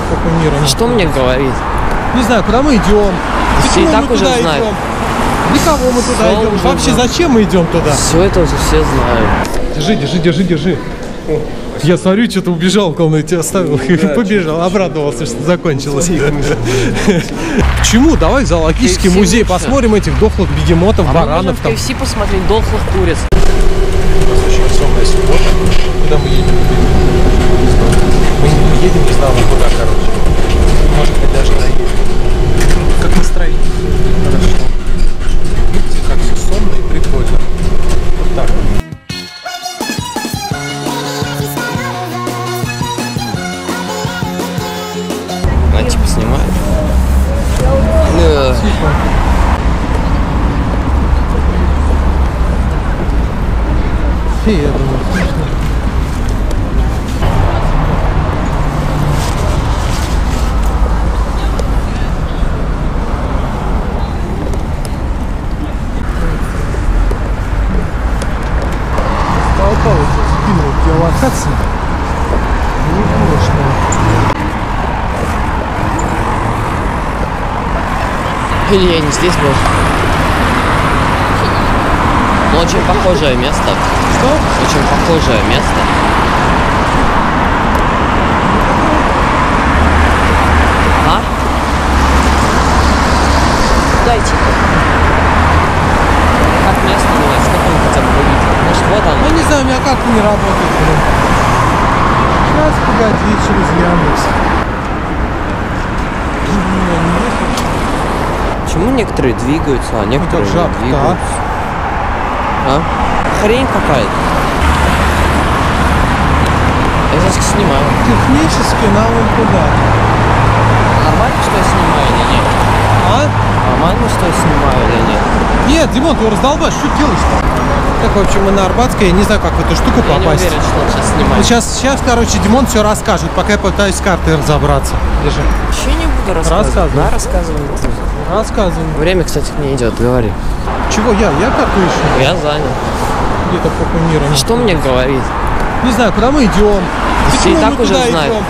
По мира. Что мне говорить? Не знаю, куда мы идем. Все Почему и так мы уже туда знают. идем? Для кого мы туда Всё идем? Вообще знают. зачем мы идем туда? Все это уже все знают. Держи, держи, держи, держи. Я смотрю, что-то убежал в комнате, оставил и побежал, обрадовался, что закончилось. Почему? Давай в зоологический KFC музей лучше. посмотрим этих дохлых бегемотов, А мы баранов можем в там. KFC посмотреть дохлых куриц. очень весомая суббота. Куда мы едем? Едем, не знаю куда, короче. Может быть, даже доедем. Как настроение? Хорошо. Видите, как все сонно и прикольно. Вот так. Она типа снимает. Да. Я думаю, смешно. Толпа вот сейчас скинул геолокации. Не конечно. Или я не здесь был. Ну, очень похожее место. Что? Очень похожее место. А? Дайте. Как место называется? Как он хотя бы выглядит? Может, вот Ну оно. не знаю, у меня как не работает. блин. Сейчас, погоди, через Яндекс. Не, не есть. Почему некоторые двигаются, а некоторые жаб, не двигаются? А? Хрень какая-то. Я сейчас снимаю. Технически нам вон туда. Нормально, что я снимаю или нет? А? Нормально, что я снимаю или нет? Нет, Димон, ты раздолбаешь, что делаешь-то? Так, в общем, мы на Арбатской, я не знаю, как в эту штуку Я не попасть. уверен, что он сейчас Ну, снимает. Сейчас, сейчас, короче, Димон все расскажет, пока я пытаюсь с картой разобраться. Держи. Вообще не буду рассказывать. Рассказывай. Да, рассказывай. Рассказывай. Время, кстати, не идет, говори. Чего я? Я карту ищу. Я занят. Где-то по мира. Что мне говорить? Не знаю, куда мы идем. Все и так мы уже туда знают. идем?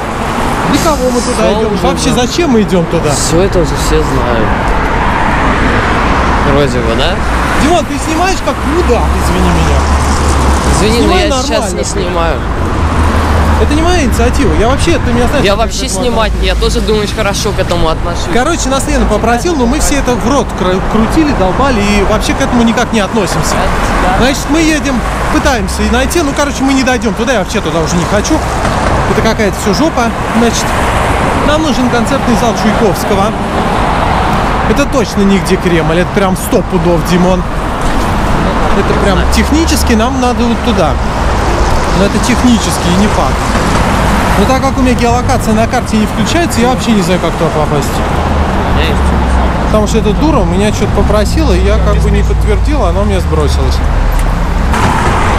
Для кого мы туда Всё идем? Вообще знают. зачем мы идем туда? Все это уже все знают. Вроде бы, да? Димон, ты снимаешь как мудак, извини меня. Извини, но Снимай я сейчас не снимаю. Это не моя инициатива. Я вообще, ты меня знаешь. Я вообще снимать, я тоже, думаешь, хорошо к этому отношусь. Короче, нас Лена попросил, но мы все это в рот крутили, долбали и вообще к этому никак не относимся. Да. Значит, мы едем, пытаемся и найти, ну, короче, мы не дойдем туда, я вообще туда уже не хочу. Это какая-то все жопа. Значит, нам нужен концертный зал Чуйковского. Это точно нигде Кремль, это прям сто пудов, Димон. Это прям технически нам надо вот туда. Но это технически и не факт. Но так как у меня геолокация на карте не включается, я вообще не знаю, как туда попасть. Потому что эта дура меня что-то попросила, и я как бы не подтвердил, она у меня сбросилась.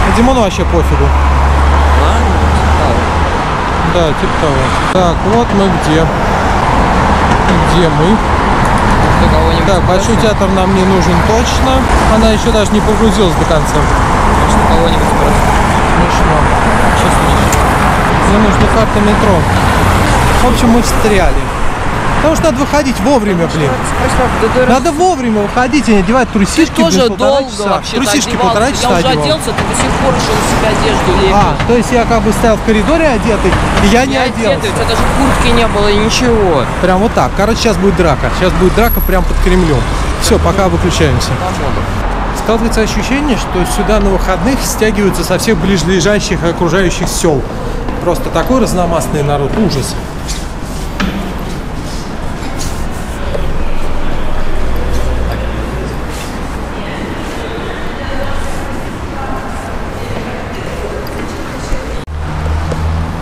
А Димону вообще пофигу. Да, типа того. Так, вот мы где. Где мы? Так, Большой театр нам не нужен точно. Она еще даже не погрузилась до конца. Может, кого-нибудь? Смешно. Честно. Мне нужна карта метро. В общем, мы встряли. Потому что надо выходить вовремя, блин. Надо вовремя выходить и не одевать трусишки, Тоже блин, полтора долго часа. вообще Трусишки полтора часа Я уже одевал. оделся, ты до сих пор еще на себя одежду лепишь. А, то есть я как бы стоял в коридоре одетый, и я не, не оделся. одетый, у тебя даже куртки не было и ничего. Прям вот так. Короче, сейчас будет драка. Сейчас будет драка прям под Кремлем. Все, пока выключаемся. Складывается ощущение, что сюда на выходных стягиваются со всех ближайших окружающих сел. Просто такой разномастный народ. Ужас.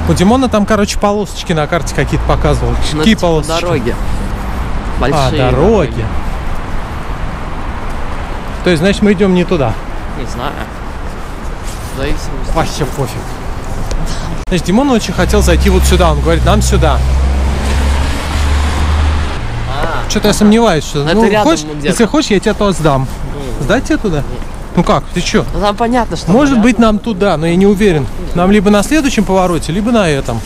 У Димона там, короче, полосочки на карте какие-то показывал. Какие полосочки? дороги. А, Большие дороги. То есть, значит, мы идем не туда. Не знаю. В зависимости. Вообще пофиг. Значит, Димон очень хотел зайти вот сюда. Он говорит, нам сюда. А, Что-то я сомневаюсь, что... Ну, хочешь, если хочешь, я тебя туда сдам. Сдать тебя туда? Ну как, ты что? ну там понятно, что... Может быть, нам туда, но я не уверен. Нам либо на следующем повороте, либо на этом.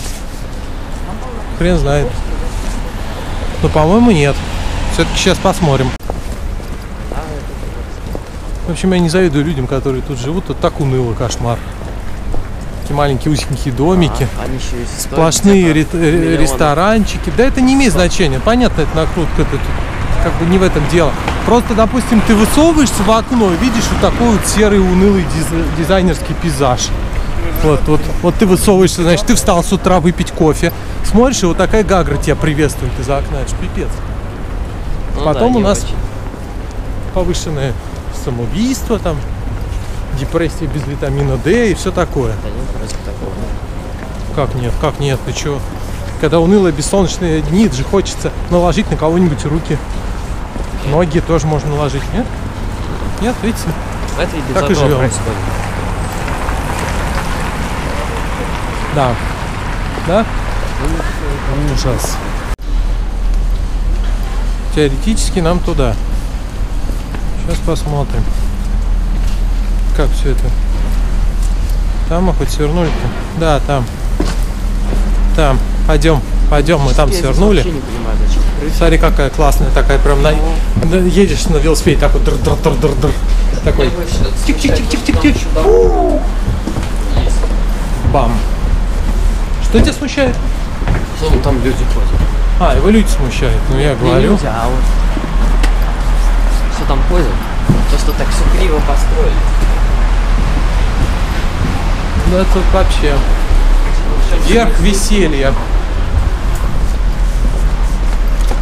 Хрен знает. Но, по-моему, нет. Все-таки сейчас посмотрим. В общем, я не завидую людям, которые тут живут. Тут так уныло, кошмар. Такие маленькие узенькие домики. А, они еще стоят Сплошные ре- ре- миллион. ресторанчики. Да это не имеет значения. Понятно, это накрутка. Это тут как бы не в этом дело. Просто, допустим, ты высовываешься в окно и видишь вот такой вот серый унылый диз- дизайнерский пейзаж. Вот, вот, вот ты высовываешься, значит, ты встал с утра выпить кофе, смотришь, и вот такая гагра тебя приветствует из окна, это ж пипец. Ну Потом да, у нас очень. Повышенное самоубийство, там, депрессия без витамина D и все такое. Да нет, вроде такого нет. Как нет, как нет, ты чё? Когда унылые бессолнечные дни, это же хочется наложить на кого-нибудь руки. Ноги тоже можно наложить, нет? Нет, видите? В этой без Так и живем. происходит. Да. Да? Ужас. Теоретически нам туда. Сейчас посмотрим. Как все это. Там мы хоть свернули-то? Да, там. Там. Пойдем, пойдем, мы там Я свернули. понимаю. Смотри, какая классная, такая прям на... едешь на велосипеде, так вот др др др др др Такой Тик-тик-тик-тик-тик-тик. бам. Что тебя смущает? Там люди ходят? А, его люди смущают. Ну я Не говорю. люди, а вот что там ходят? То, что так все криво построили. Да тут вообще верх веселья.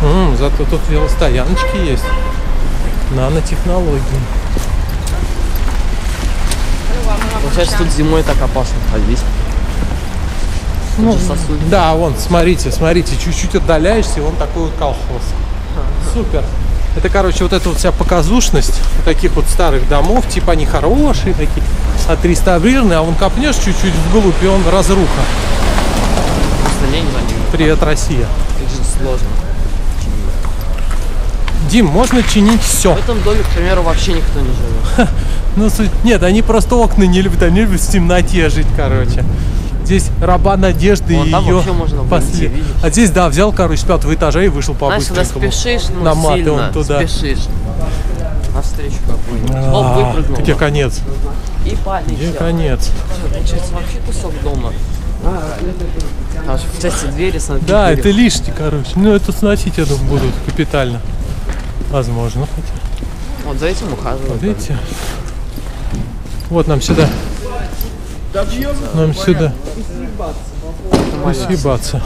М, зато тут велостояночки есть. Нанотехнологии. Получается, тут зимой так опасно ходить. Ну, да, вон, смотрите, смотрите, чуть-чуть отдаляешься, и вон такой вот колхоз. Супер. Это, короче, вот эта вот вся показушность вот таких вот старых домов, типа они хорошие такие, отреставрированные, а вон копнешь чуть-чуть вглубь, и он разруха. Просто лень за ними. Привет, Россия. Же сложно. Дим, можно чинить все. В этом доме, к примеру, вообще никто не живет. Ну, суть- нет, они просто окна не любят, они любят в темноте жить, короче. Здесь раба надежды Вон и ее выйти, видишь? А здесь, да, взял, короче, с пятого этажа и вышел по Знаешь, спешишь, ну, На маты сильно он туда. спешишь. Навстречу какую-нибудь. Оп, А, выпрыгнул. Где конец? И Где полетел. конец? Получается вообще кусок дома. Аж в части двери смотри. Да, это лишний, короче. Ну, это сносить, я думаю, будут капитально. Возможно. хотя. Вот за этим ухаживают. Вот видите? Вот нам сюда. Нам сюда. Съебаться.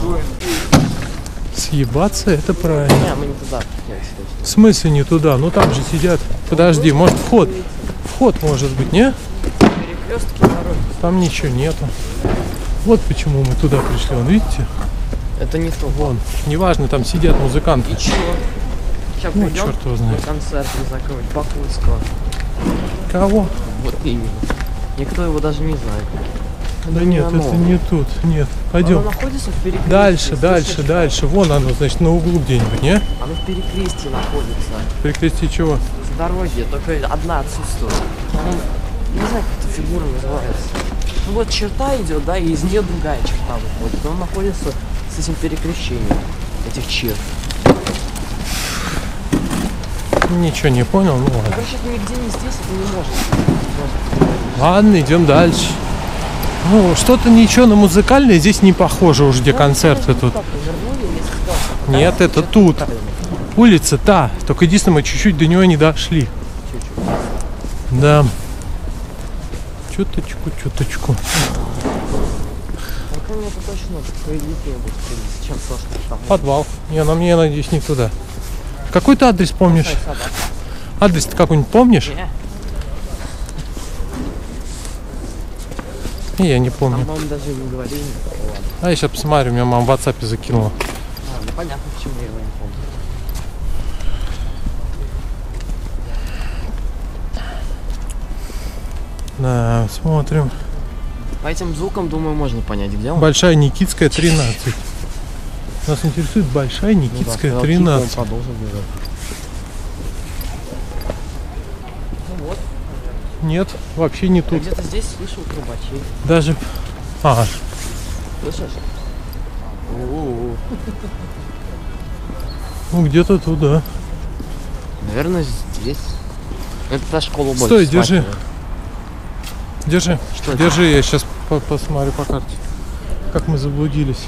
Съебаться, это правильно. Не, мы не туда. В смысле не туда? Ну там же сидят. Подожди, может вход? Вход может быть, не? Там ничего нету. Вот почему мы туда пришли. Вон, видите? Это не то. Вон. Неважно, там сидят музыканты. И чё? Сейчас Ну, черт его знает. концерт закрыть Бакульского. Кого? Вот именно. Никто его даже не знает. Да Это нет, не это оно. не тут. Нет. Оно Пойдем. находится в перекрестии. Дальше, слышишь? дальше, дальше. Вон оно, значит, на углу где-нибудь, не? Оно в перекрестии находится. Перекрестие чего? С дороги, только одна отсутствует. Ну, не знаю, как эта фигура называется. Ну вот черта идет, да, и из нее другая черта выходит. Но он находится с этим перекрещением этих черт. Ничего не понял, ну ладно. Короче, это нигде не здесь, это не может. Ладно, идем дальше. Ну, что-то ничего на музыкальное здесь не похоже уже, где концерты тут. Нет, это тут. Улица та, только единственное, мы чуть-чуть до него не дошли. Да. Чуточку, чуточку. Подвал. Не, на мне, надеюсь, не туда. Какой ты адрес помнишь? Адрес ты какой-нибудь помнишь? Не, я не Там, помню. по-моему, даже не говорили. Ладно, А я сейчас посмотрю, меня мама в WhatsApp закинула. А, ну понятно, почему я его не помню. Да, смотрим. По этим звукам, думаю, можно понять, где он. Большая Никитская 13. Нас интересует Большая Ну да, Никитская тихо, он 13. продолжил Нет, вообще не тут. где-то здесь слышал трубачей. Даже... А, Слышишь? У-у-у. Ну, где-то туда. Наверное, здесь. Это та школа больше. Стой, держи. Держи. Что это? Держи, я сейчас посмотрю по карте. Как мы заблудились.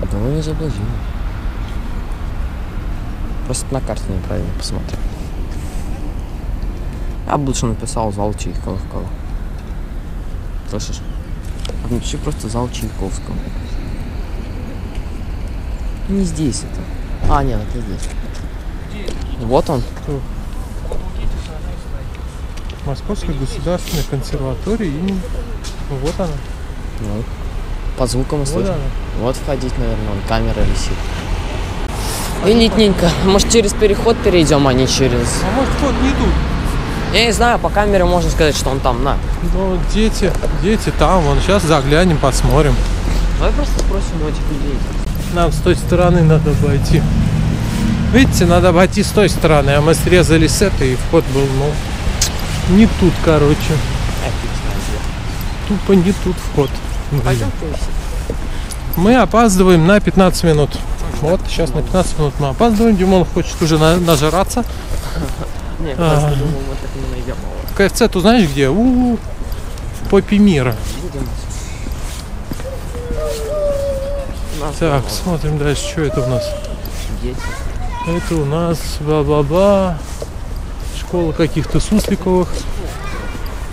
Да вы не заблудили. Просто на карте неправильно посмотрел. Я бы лучше написал зал Чайковского. Слышишь? Напиши просто зал Чайковского. Не здесь это. А, нет, это здесь. Вот он. Московская государственная консерватория имени... Ну, Вот она. Вот. По звукам Вот слышно. она. Вот входить, наверное, вон камера висит. Элитненько. Может, через переход перейдем, а не через... А может вот не тут. Я не знаю, по камере можно сказать, что он там, на. Ну, дети, дети там, вон, сейчас заглянем, посмотрим. Давай просто спросим у этих людей. Нам с той стороны надо обойти. Видите, надо обойти с той стороны, а мы срезали с этой, и вход был, ну, не тут, короче. Тупо не тут вход. Пойдем. Мы опаздываем на 15 минут. Вот, сейчас на 15 минут мы опаздываем. Димон хочет уже на- нажраться. Не, я А. думал, мы так не найдем его. КФЦ, ты знаешь где? У, в попе мира. Так, смотрим дальше, что это у нас. дети. Это у нас бла-бла-бла. Школа каких-то сусликовых.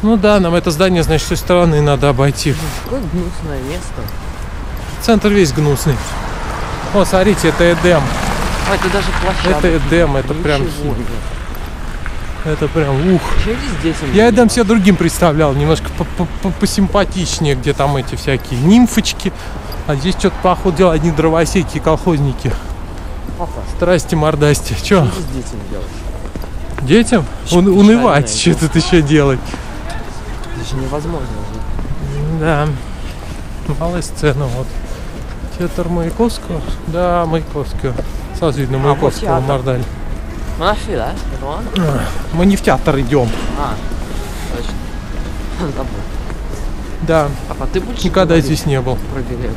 Ну да, нам это здание, значит, с той стороны надо обойти. Какое гнусное место. Центр весь гнусный. О, смотрите, это Эдем. А, это даже площадка. Это Эдем, это прям, Ничего нет. Это прям, ух. Здесь он Я Эдем себе другим представлял, немножко по- по- по- посимпатичнее, где там эти всякие нимфочки. А здесь что-то, походу, одни дровосеки, колхозники. Папа, Страсти, мордасти. Че, что здесь детям делать? детям? Un- унывать, что тут еще делать? Это же невозможно жить. Да, малая сцена, вот. Театр Маяковского? Да, Маяковского. Сразу видно А, Маяковского, вот театр. Мордаль. Мы нашли, да? Он? Мы не в театр идем. А, точно. Забыл. Да, Папа, ты будешь никогда говорить здесь не был. Про билет.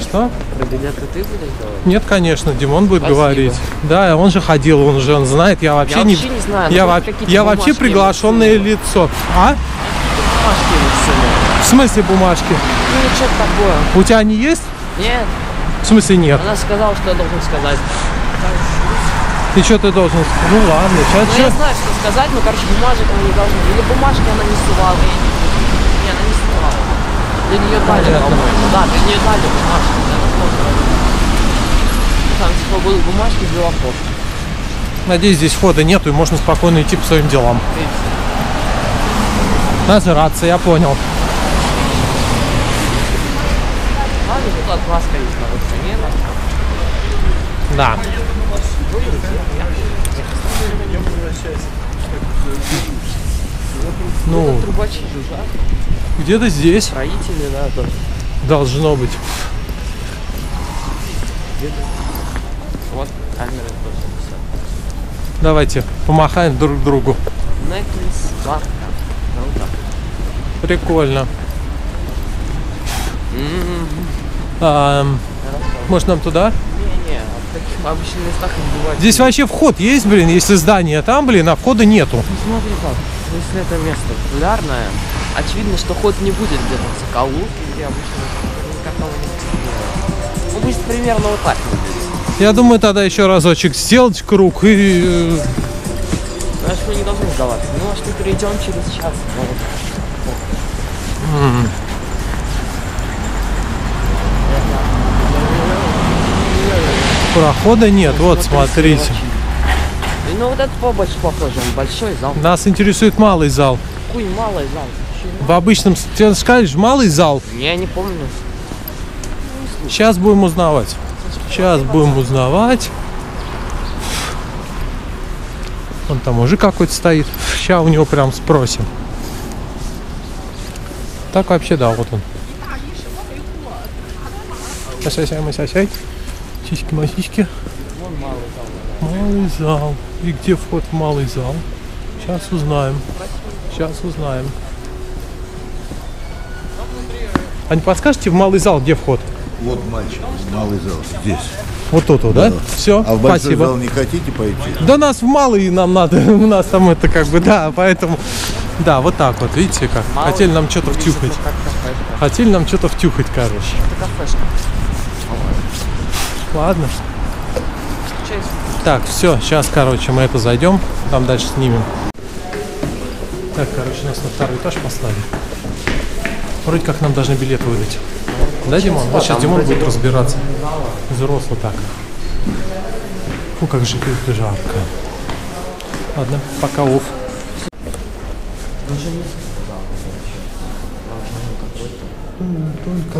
Что? Про билеты ты будешь говорить? Нет, конечно, Димон будет Спасибо. говорить. Да, он же ходил, он же он знает, я вообще Я не... вообще не знаю, Я, ну, во- я вообще приглашенное лицо. А? Бумажки. В смысле бумажки? Ну, что-то такое. У тебя они есть? Нет, В смысле нет? она сказала, что я должен сказать. И что ты должен сказать? Ну ладно, сейчас Ну, я знаю, что сказать, но, короче, бумажек она не должна. Или бумажки она не сувала, я не. Не, она не сувала. Для нее дали, по-моему. Да, для нее дали бумажки. тоже. Там, типа, будут бумажки для лохов. Надеюсь, здесь входа нету, и можно спокойно идти по своим делам. Нажраться, я понял. Ладно, тут есть на выходе. Да. Ну, Трубачи жужжат. где-то здесь Строители, да, должно быть. Вот камеры тоже. Давайте помахаем друг другу. Ну. Прикольно. М, А, хорошо. может нам туда? А таких обычных местах не бывает. Здесь вообще вход есть, блин, если здание там, блин, а входа нету. Ну смотри как, если это место популярное, очевидно, что ход не будет где-то в Соколовке, где обычно никакого не Ну будет примерно вот так. Я думаю, тогда еще разочек сделать круг и... э, Знаешь, мы не должны сдаваться. Ну, может, мы перейдем через час. Ну, вот. м, Прохода нет, вот смотрите. И, ну вот это побольше похоже, он большой зал. Нас интересует малый зал. Какой малый зал. В обычном, тебе скажешь, малый зал. Я не помню. Сейчас будем узнавать. Сейчас будем узнавать. Вон там мужик какой-то стоит. Сейчас у него прям спросим. Так вообще, да, вот он. Масяй, масяй. Сиськи, Вон малый зал. Малый зал. И где вход в малый зал? Сейчас узнаем. Сейчас узнаем. А не подскажете в малый зал, где вход? Вот мальчик, малый зал, здесь. Вот тут, вот, да? Все, А в большой спасибо. зал не хотите пойти? Да нас в малый нам надо, у нас там это как бы, да, поэтому, да, вот так вот, видите как, Малый хотели нам что-то втюхать, хотели нам что-то втюхать, короче. Это кафешка. Ладно. Так, все, сейчас, короче, мы это зайдем, там дальше снимем. Так, короче, нас на второй этаж послали. Вроде как нам должны билет выдать. Да, Димон? Вот сейчас Димон будет разбираться. Взрослый так. Фу, как же тут жарко. Ладно, пока оф. Только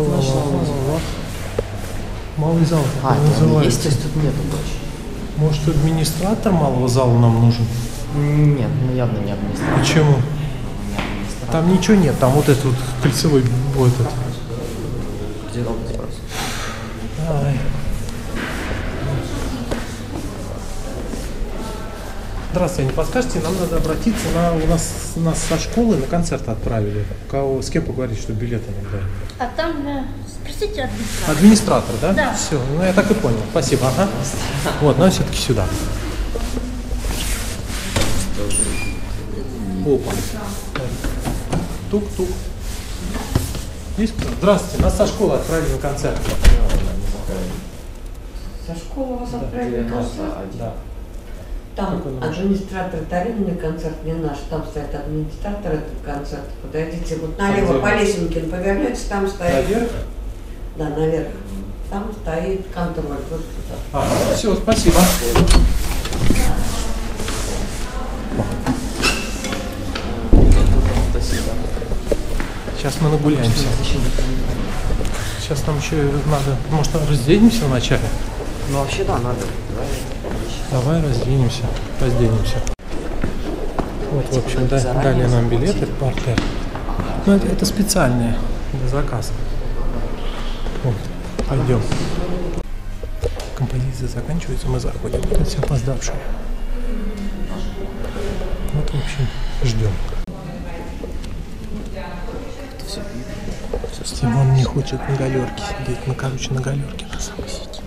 Малый зал А, это называется. есть, то есть тут нету больше. Может, администратор малого зала нам нужен? Нет, ну явно не администратор. Почему? Там ничего нет, там вот этот вот кольцевой вот этот. Где спрос? Ай. Здравствуйте, не подскажете, нам надо обратиться на у нас нас со школы на концерт отправили. Кого с кем поговорить, что билеты нам дали? А там, э, спросите администратора. Администратор, да? Да. Все, ну я так и понял. Спасибо, ага. Вот, но все-таки сюда. Опа. Тук-тук. Есть кто? Здравствуйте, нас со школы отправили на концерт. Со школы вас отправили на концерт? Да. Там Какой номер? администратор Таринный концерт не наш, там стоит администратор этого концерта. Подойдите вот налево по Лесенкин, повернете, там стоит. Наверх? Да, наверх. Там стоит контроль. Вот туда. А, все, спасибо. Сейчас мы нагуляемся. Сейчас нам еще надо, может, разденемся вначале? Ну вообще да, надо. Давай разденемся, разденемся. Вот, в общем, да, дали нам билеты партер. Ну, это, это специальные для заказа. Вот, пойдем. Композиция заканчивается, мы заходим. Это все опоздавшие. Вот, в общем, ждем. Тимон не хочет на галерке сидеть. Мы, короче, на галерке на самой сидим.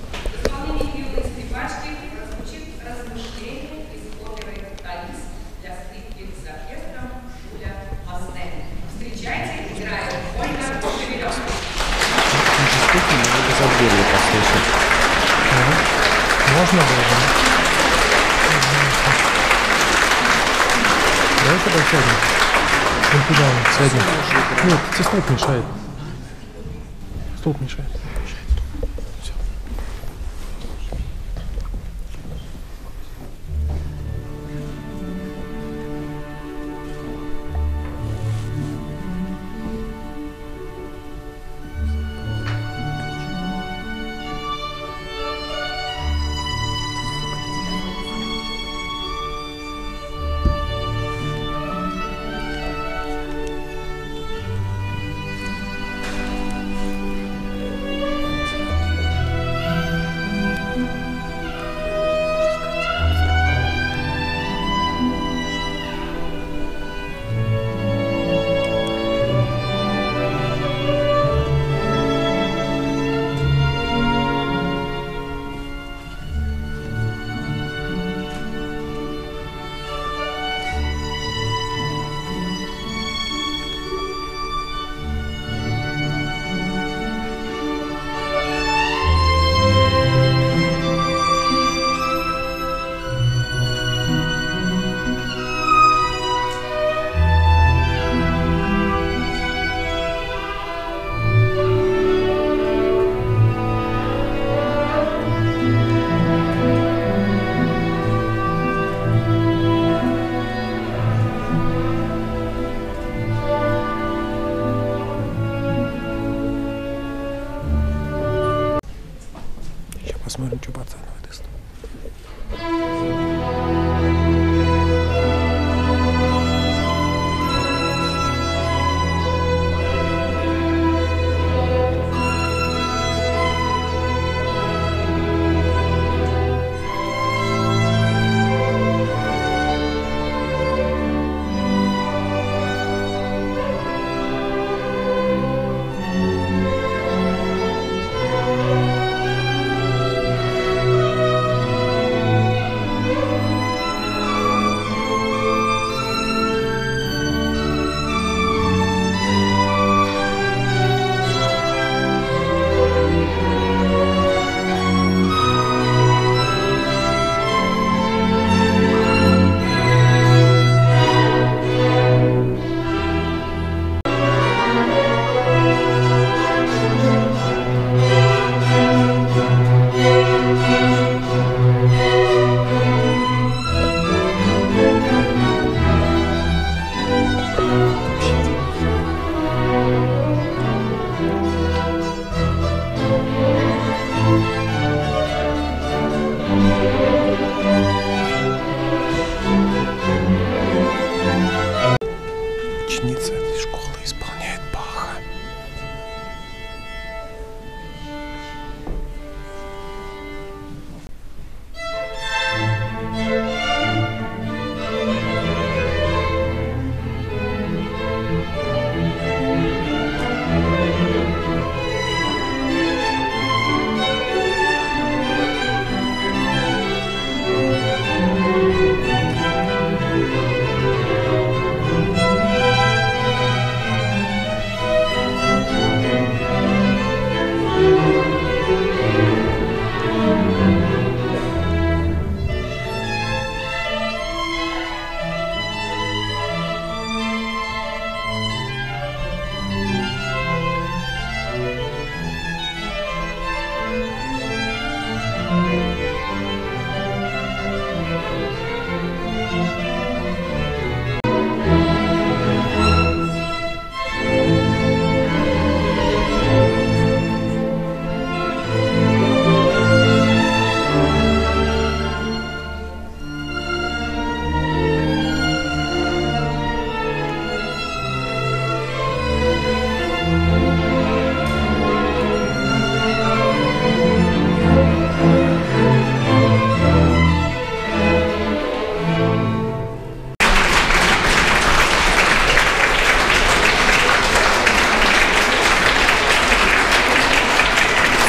За дверью послушать. Можно было бы? Давай тогда сядем. Вон туда сядем. Нет, тебе стол мешает. Стол мешает.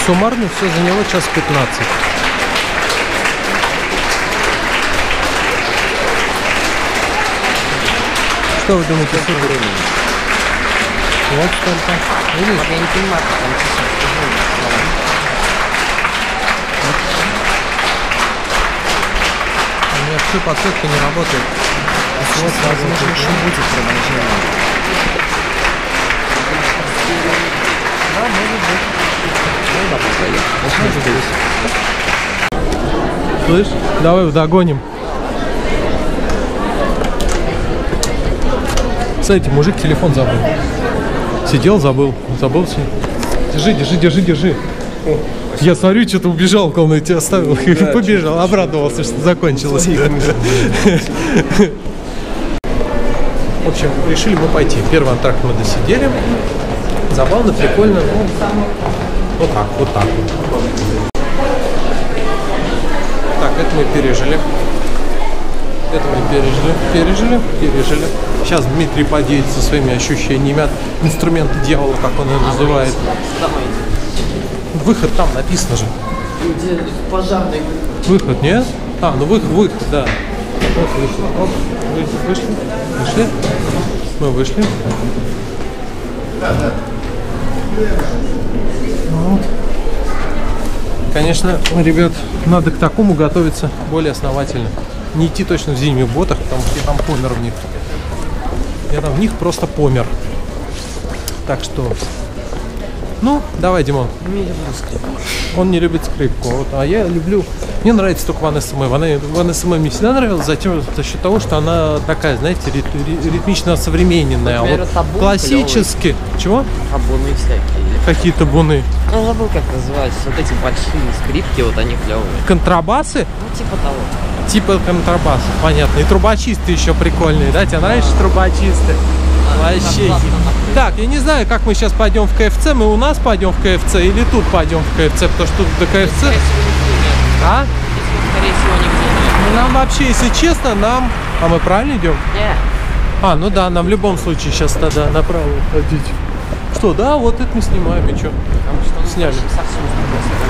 Суммарно все заняло час 15. Что вы думаете, сколько времени? Вот столько. Видишь? Я не понимаю, как там часов. У меня все подсветка не работает. Вот Возможно, еще будет продолжение. Слышь, давай догоним. Кстати, мужик телефон забыл. Сидел, забыл. Забыл все. Держи, держи, держи, держи. Я смотрю, что-то убежал в комнате, оставил и побежал. Обрадовался, что закончилось. В общем, решили мы пойти. Первый антракт мы досидели. Забавно, прикольно. Ну, вот так, вот так. Так, это мы пережили. Это мы пережили, пережили, пережили. Сейчас Дмитрий поделится своими ощущениями от инструмента дьявола, как он его называет. Выход там написано же. Где пожарный Выход, нет? А, ну выход, выход, да. Вот вышли. Оп, вы- вышли. Вышли. Мы вышли. Вот. Конечно, ребят, надо к такому готовиться более основательно. Не идти точно в зимних ботах, потому что я там помер в них. Я там в них просто помер. Так что... Ну, давай, Димон. Он не любит скрипку. Вот, а я люблю... Мне нравится только Ванесса Мэй. Ван- Ванесса Мэй мне всегда нравилась за, тем, за счет того, что она такая, знаете, рит- ри- ритмично современная. А Например, вот табун классически... Чего? Табуны всякие. Какие-то буны. Ну, забыл, как называются. Вот эти большие скрипки, вот они клевые. Контрабасы? Ну, типа того. Типа контрабас, понятно. И трубочисты еще прикольные, да? Тебе нравятся трубочисты? Вообще. классно. Так, я не знаю, как мы сейчас пойдем в КФЦ. Мы у нас пойдем в КФЦ или тут пойдем в КФЦ, потому что тут до КФЦ... всего. А? Скорее всего, нигде. Ну, Нам вообще, если честно, нам... А мы правильно идем? Не. А, ну да, нам в любом случае сейчас тогда направо ходить. Что, да, вот это мы снимаем, и что? Сняли.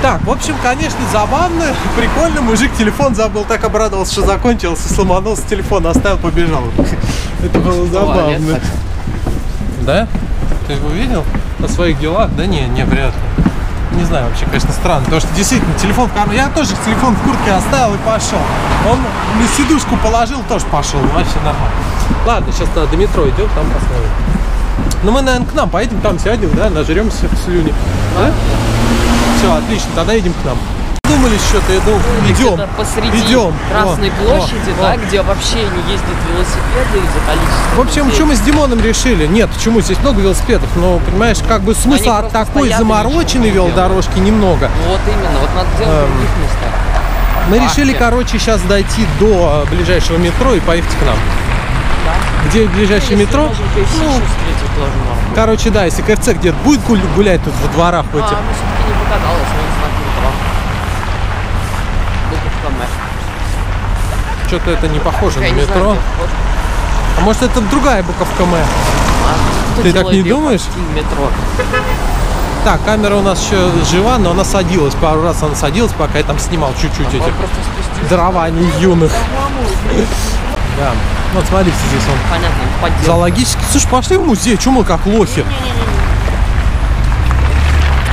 Так, в общем, конечно, забавно, прикольно. Мужик телефон забыл, так обрадовался, что закончился, сломанулся телефон, оставил, побежал. Это было забавно. Да? Ты его видел? На своих делах? Да не, не, вряд ли. Не знаю, вообще, конечно, странно. Потому что действительно телефон в кармане. Я тоже телефон в куртке оставил и пошел. Он на сидушку положил, тоже пошел. Вообще нормально. Ладно, сейчас до метро идем, там посмотрим. Ну мы, наверное, к нам поедем, там сядем, да, нажремся в слюни. Да? Все, отлично, тогда едем к нам. Ну задумались что-то, я думаю, идем, посреди идем. Красной О, площади, о, да, о. где вообще не ездят велосипеды из-за количества В общем, людей. что мы с Димоном решили? Нет, почему? Здесь много велосипедов, но, понимаешь, как бы смысла от такой замороченной велодорожки немного. Ну Вот именно, вот надо делать в других местах. Мы Парке. решили, короче, сейчас дойти до э, ближайшего метро и поехать к нам. Где ближайшее Если метро? можем Ну, встретить тоже можно. короче, да, если КФЦ где-то будет гулять тут во дворах в А, этих. ну все-таки не метро. Буковка М. Что-то это не похоже на не знаю, метро. А может это другая буковка М? А, Ты так не думаешь? метро. Так, камера у нас еще жива, но она садилась. Пару раз она садилась, пока я там снимал чуть-чуть этих спустился. дарований юных. Да. Вот смотрите, здесь он Понятно, поддел. зоологический. Слушай, пошли в музей, чему мы как лохи?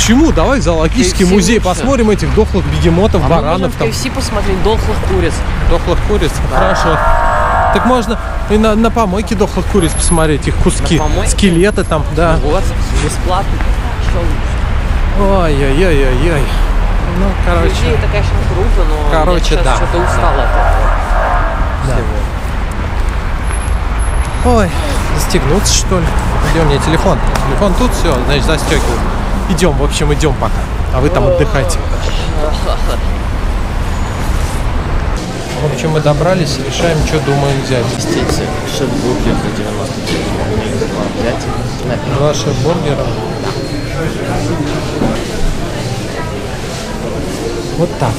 Почему? Давай в зоологический KFC музей, лучше. посмотрим этих дохлых бегемотов, А мы баранов, можем там, в KFC посмотреть дохлых куриц. дохлых куриц. Хорошо. Так можно и на, на помойке дохлых куриц посмотреть, их куски, скелеты там, да. Вот, бесплатно. Ой-ой-ой-ой-ой. Ну, короче. Идея это, конечно, круто, но Короче, я да. что-то устал от этого. Да. всего. Ой, застегнуться что ли? Где у меня телефон? Телефон тут, все, значит, застегиваю. Идем, в общем, идем пока. А вы там отдыхайте. В общем, мы добрались, решаем, что думаем взять. Эти шеф-бургер за 99 рублей взять. Два шеф-бургера. Вот так.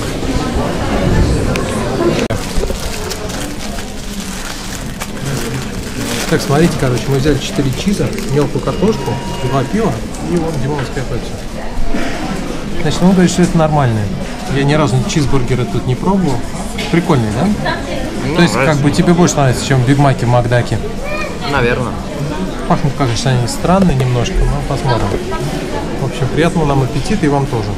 Так, смотрите, короче, мы взяли 4 чиза, мелкую картошку, два пива и вот димонская пепси. Значит, он говорит, что это нормальное. Я ни разу чизбургеры тут не пробовал. Прикольный, да? То есть, как бы тебе больше нравится, чем Биг Маки в Макдаке. Наверное. Пахнут, конечно, они странные немножко, но посмотрим. В общем, приятного нам аппетита и вам тоже.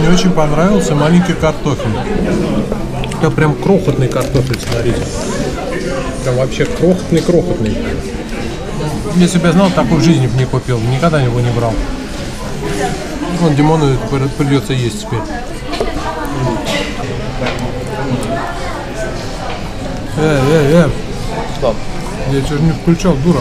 Мне очень понравился маленький картофель. Это прям крохотный картофель, смотрите. Прям вообще крохотный-крохотный. Если бы я знал, такой в жизни бы не купил. Никогда его не брал. Вот Димону придется есть теперь. Э, э, э. Стоп. Я же не включал, дура.